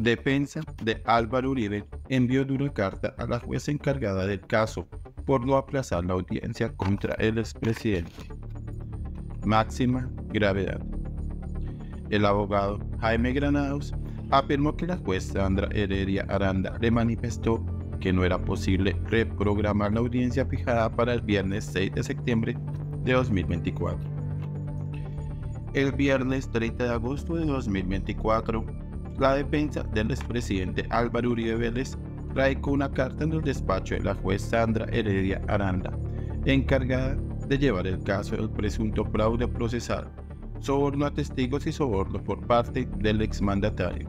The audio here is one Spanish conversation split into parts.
Defensa de Álvaro Uribe envió dura carta a la jueza encargada del caso por no aplazar la audiencia contra el expresidente. Máxima gravedad. El abogado Jaime Granados afirmó que la jueza Sandra Heredia Aranda le manifestó que no era posible reprogramar la audiencia fijada para el viernes 6 de septiembre de 2024. El viernes 30 de agosto de 2024, la defensa del expresidente Álvaro Uribe Vélez radicó una carta en el despacho de la juez Sandra Heredia Aranda, encargada de llevar el caso del presunto fraude procesal, soborno a testigos y soborno por parte del exmandatario.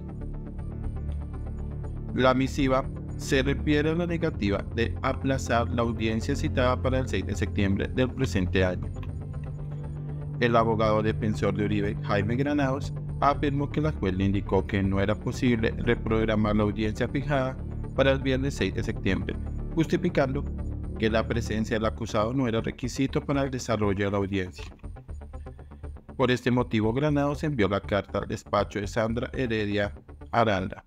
La misiva se refiere a la negativa de aplazar la audiencia citada para el 6 de septiembre del presente año. El abogado defensor de Uribe, Jaime Granados, afirmó que la juez le indicó que no era posible reprogramar la audiencia fijada para el viernes 6 de septiembre, justificando que la presencia del acusado no era requisito para el desarrollo de la audiencia. Por este motivo, Granados envió la carta al despacho de Sandra Heredia Aranda,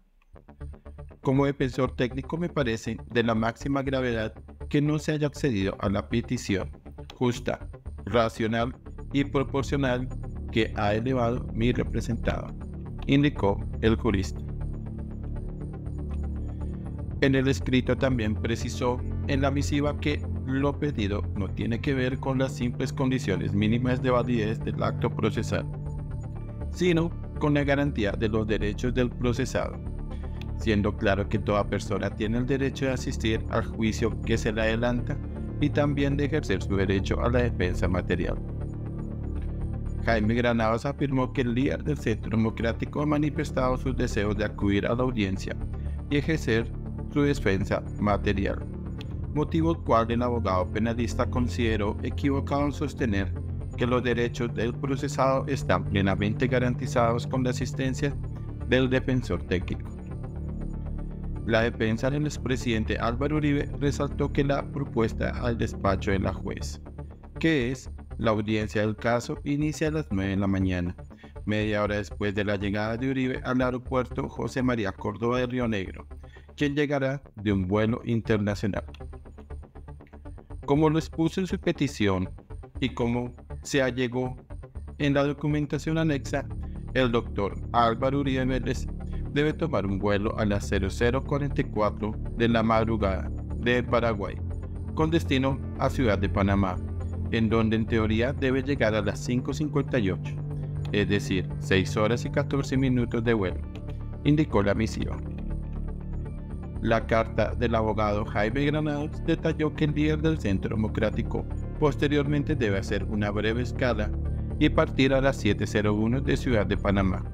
como defensor técnico me parece de la máxima gravedad que no se haya accedido a la petición justa, racional y proporcional que ha elevado mi representado, indicó el jurista. En el escrito también precisó en la misiva que lo pedido no tiene que ver con las simples condiciones mínimas de validez del acto procesal, sino con la garantía de los derechos del procesado siendo claro que toda persona tiene el derecho de asistir al juicio que se le adelanta y también de ejercer su derecho a la defensa material. Jaime Granados afirmó que el líder del Centro Democrático ha manifestado sus deseos de acudir a la audiencia y ejercer su defensa material, motivo cual el abogado penalista consideró equivocado en sostener que los derechos del procesado están plenamente garantizados con la asistencia del defensor técnico. La defensa del expresidente Álvaro Uribe resaltó que la propuesta al despacho de la juez, que es la audiencia del caso, inicia a las 9 de la mañana, media hora después de la llegada de Uribe al aeropuerto José María Córdoba de Río Negro, quien llegará de un vuelo internacional. Como lo expuso en su petición y como se allegó en la documentación anexa, el doctor Álvaro Uribe Vélez debe tomar un vuelo a las 0044 de la madrugada de Paraguay, con destino a Ciudad de Panamá, en donde en teoría debe llegar a las 5.58, es decir, 6 horas y 14 minutos de vuelo, indicó la misión. La carta del abogado Jaime Granados detalló que el líder del Centro Democrático posteriormente debe hacer una breve escala y partir a las 7.01 de Ciudad de Panamá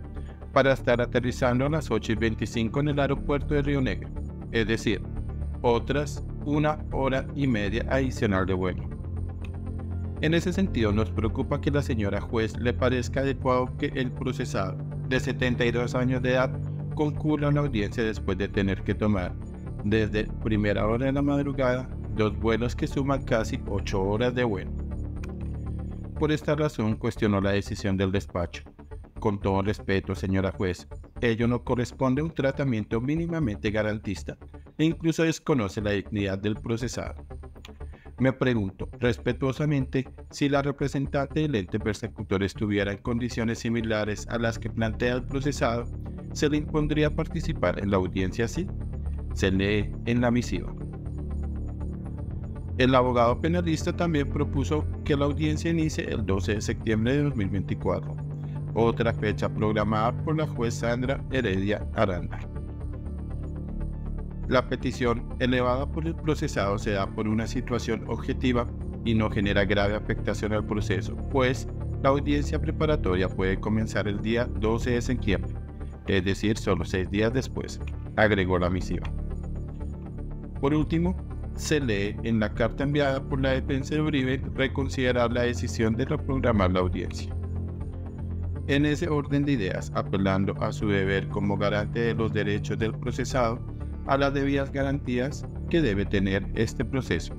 para estar aterrizando a las 8 y 25 en el aeropuerto de Río Negro, es decir, otras una hora y media adicional de vuelo. En ese sentido, nos preocupa que la señora juez le parezca adecuado que el procesado, de 72 años de edad, concurra a una audiencia después de tener que tomar, desde primera hora de la madrugada, dos vuelos que suman casi 8 horas de vuelo. Por esta razón, cuestionó la decisión del despacho con todo respeto, señora juez, ello no corresponde a un tratamiento mínimamente garantista e incluso desconoce la dignidad del procesado. Me pregunto respetuosamente si la representante del ente persecutor estuviera en condiciones similares a las que plantea el procesado, ¿se le impondría participar en la audiencia así? Se lee en la misiva. El abogado penalista también propuso que la audiencia inicie el 12 de septiembre de 2024 otra fecha programada por la juez Sandra Heredia Aranda. La petición elevada por el procesado se da por una situación objetiva y no genera grave afectación al proceso, pues la audiencia preparatoria puede comenzar el día 12 de septiembre, es decir, solo seis días después, agregó la misiva. Por último, se lee en la carta enviada por la defensa de Uribe reconsiderar la decisión de reprogramar la audiencia. En ese orden de ideas, apelando a su deber como garante de los derechos del procesado, a las debidas garantías que debe tener este proceso,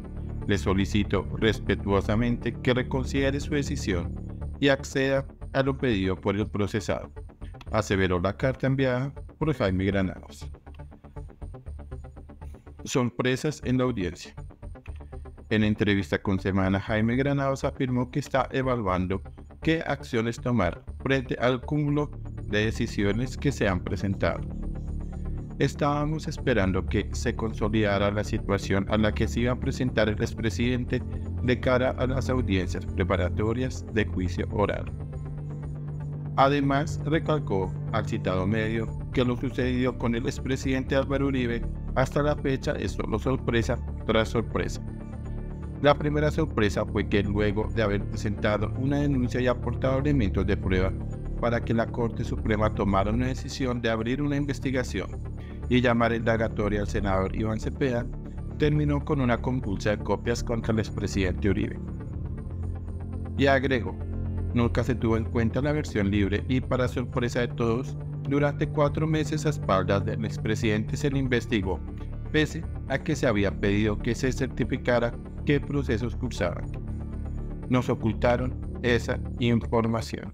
le solicito respetuosamente que reconsidere su decisión y acceda a lo pedido por el procesado, aseveró la carta enviada por Jaime Granados. Sorpresas en la audiencia. En entrevista con Semana, Jaime Granados afirmó que está evaluando qué acciones tomar frente al cúmulo de decisiones que se han presentado. Estábamos esperando que se consolidara la situación a la que se iba a presentar el expresidente de cara a las audiencias preparatorias de juicio oral. Además, recalcó al citado medio que lo sucedido con el expresidente Álvaro Uribe hasta la fecha es solo sorpresa tras sorpresa. La primera sorpresa fue que luego de haber presentado una denuncia y aportado elementos de prueba para que la Corte Suprema tomara una decisión de abrir una investigación y llamar indagatoria al senador Iván Cepeda, terminó con una compulsa de copias contra el expresidente Uribe. Y agregó, nunca se tuvo en cuenta la versión libre y para sorpresa de todos, durante cuatro meses a espaldas del expresidente se le investigó, pese a que se había pedido que se certificara qué procesos cursaban. Nos ocultaron esa información.